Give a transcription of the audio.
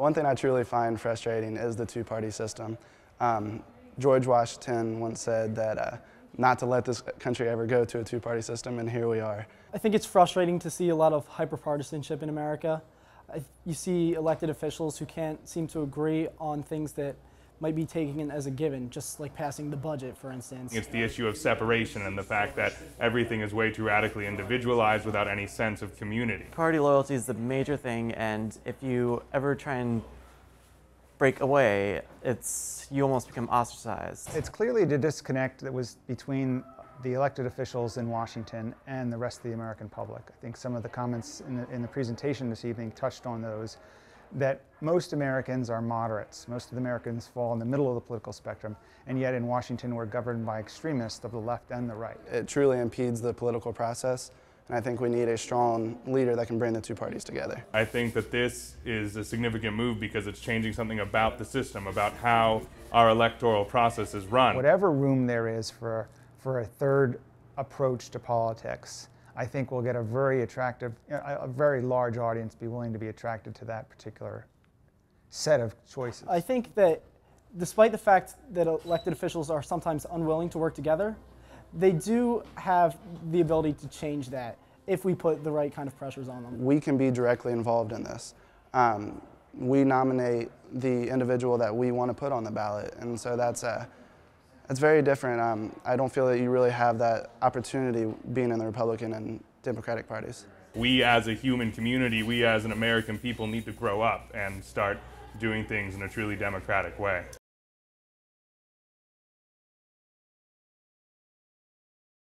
One thing I truly find frustrating is the two-party system. Um, George Washington once said that uh, not to let this country ever go to a two-party system, and here we are. I think it's frustrating to see a lot of hyperpartisanship in America. You see elected officials who can't seem to agree on things that might be taken as a given, just like passing the budget, for instance. It's the issue of separation and the fact that everything is way too radically individualized without any sense of community. Party loyalty is the major thing, and if you ever try and break away, it's you almost become ostracized. It's clearly the disconnect that was between the elected officials in Washington and the rest of the American public. I think some of the comments in the, in the presentation this evening touched on those that most Americans are moderates. Most of the Americans fall in the middle of the political spectrum, and yet in Washington we're governed by extremists of the left and the right. It truly impedes the political process, and I think we need a strong leader that can bring the two parties together. I think that this is a significant move because it's changing something about the system, about how our electoral process is run. Whatever room there is for, for a third approach to politics, I think we'll get a very attractive, a very large audience be willing to be attracted to that particular set of choices. I think that despite the fact that elected officials are sometimes unwilling to work together, they do have the ability to change that if we put the right kind of pressures on them. We can be directly involved in this. Um, we nominate the individual that we want to put on the ballot, and so that's a it's very different. Um, I don't feel that you really have that opportunity being in the Republican and Democratic parties. We as a human community, we as an American people need to grow up and start doing things in a truly democratic way.